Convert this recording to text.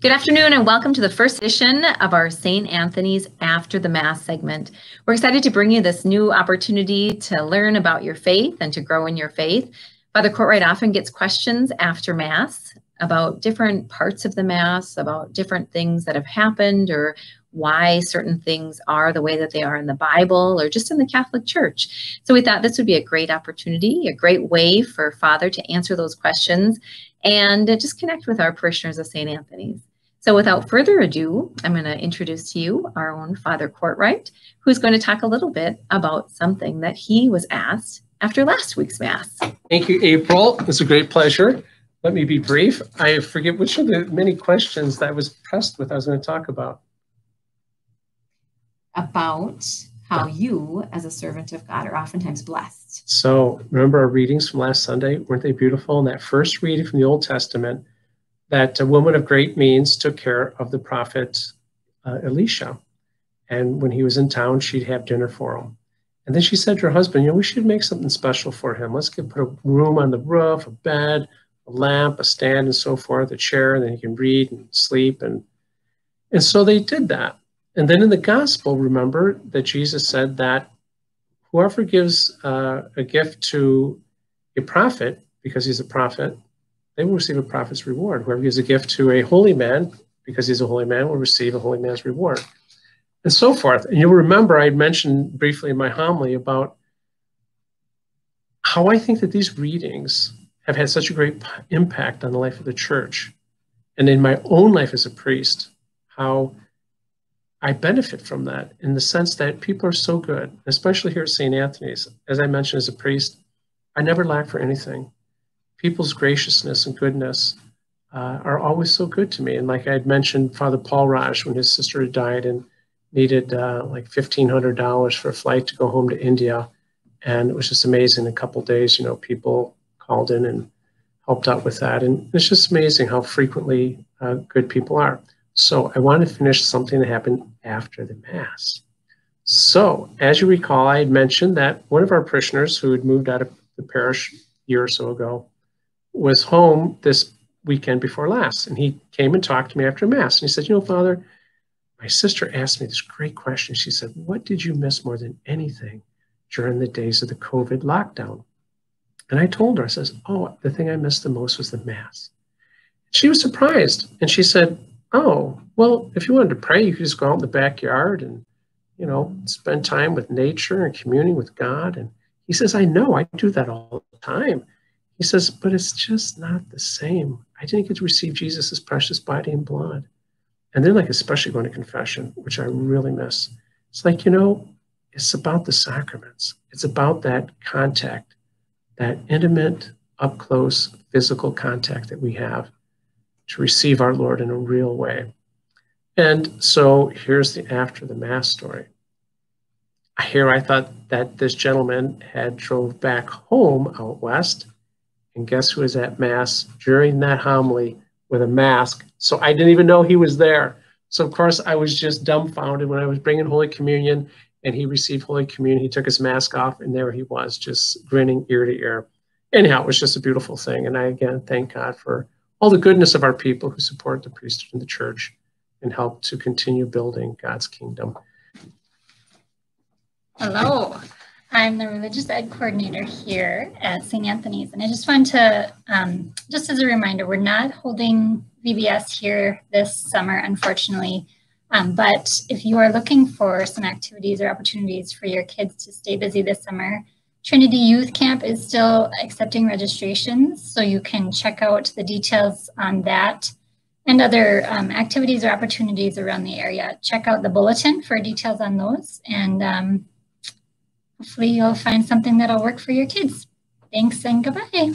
Good afternoon and welcome to the first edition of our St. Anthony's After the Mass segment. We're excited to bring you this new opportunity to learn about your faith and to grow in your faith. Father Courtright often gets questions after Mass about different parts of the Mass, about different things that have happened or why certain things are the way that they are in the Bible or just in the Catholic Church. So we thought this would be a great opportunity, a great way for Father to answer those questions and just connect with our parishioners of St. Anthony's. So without further ado, I'm going to introduce to you our own Father Courtright, who's going to talk a little bit about something that he was asked after last week's Mass. Thank you, April. It's a great pleasure. Let me be brief. I forget which of the many questions that I was pressed with I was going to talk about. About how you, as a servant of God, are oftentimes blessed. So remember our readings from last Sunday? Weren't they beautiful? In that first reading from the Old Testament, that a woman of great means took care of the prophet uh, Elisha. And when he was in town, she'd have dinner for him. And then she said to her husband, you know, we should make something special for him. Let's get put a room on the roof, a bed, a lamp, a stand, and so forth, a chair, and then he can read and sleep. And, and so they did that. And then in the gospel, remember that Jesus said that whoever gives uh, a gift to a prophet, because he's a prophet, they will receive a prophet's reward. Whoever gives a gift to a holy man, because he's a holy man, will receive a holy man's reward, and so forth. And you'll remember I mentioned briefly in my homily about how I think that these readings have had such a great impact on the life of the church. And in my own life as a priest, how I benefit from that in the sense that people are so good, especially here at St. Anthony's. As I mentioned as a priest, I never lack for anything people's graciousness and goodness uh, are always so good to me. And like I had mentioned, Father Paul Raj, when his sister had died and needed uh, like $1,500 for a flight to go home to India. And it was just amazing. A couple days, you know, people called in and helped out with that. And it's just amazing how frequently uh, good people are. So I want to finish something that happened after the Mass. So, as you recall, I had mentioned that one of our parishioners who had moved out of the parish a year or so ago was home this weekend before last, and he came and talked to me after Mass. And he said, You know, Father, my sister asked me this great question. She said, What did you miss more than anything during the days of the COVID lockdown? And I told her, I says, Oh, the thing I missed the most was the Mass. She was surprised. And she said, Oh, well, if you wanted to pray, you could just go out in the backyard and, you know, spend time with nature and communing with God. And he says, I know, I do that all the time. He says, but it's just not the same. I didn't get to receive Jesus' precious body and blood. And then, like, especially going to confession, which I really miss. It's like, you know, it's about the sacraments. It's about that contact, that intimate, up close physical contact that we have to receive our Lord in a real way. And so here's the after the Mass story. Here I thought that this gentleman had drove back home out west and guess who was at Mass during that homily with a mask? So I didn't even know he was there. So, of course, I was just dumbfounded when I was bringing Holy Communion and he received Holy Communion. He took his mask off, and there he was, just grinning ear to ear. Anyhow, it was just a beautiful thing. And I, again, thank God for all the goodness of our people who support the priesthood and the church and help to continue building God's kingdom. Hello. I'm the religious ed coordinator here at St. Anthony's. And I just wanted to, um, just as a reminder, we're not holding VBS here this summer, unfortunately. Um, but if you are looking for some activities or opportunities for your kids to stay busy this summer, Trinity Youth Camp is still accepting registrations. So you can check out the details on that and other um, activities or opportunities around the area. Check out the bulletin for details on those. And um, hopefully you'll find something that'll work for your kids. Thanks and goodbye.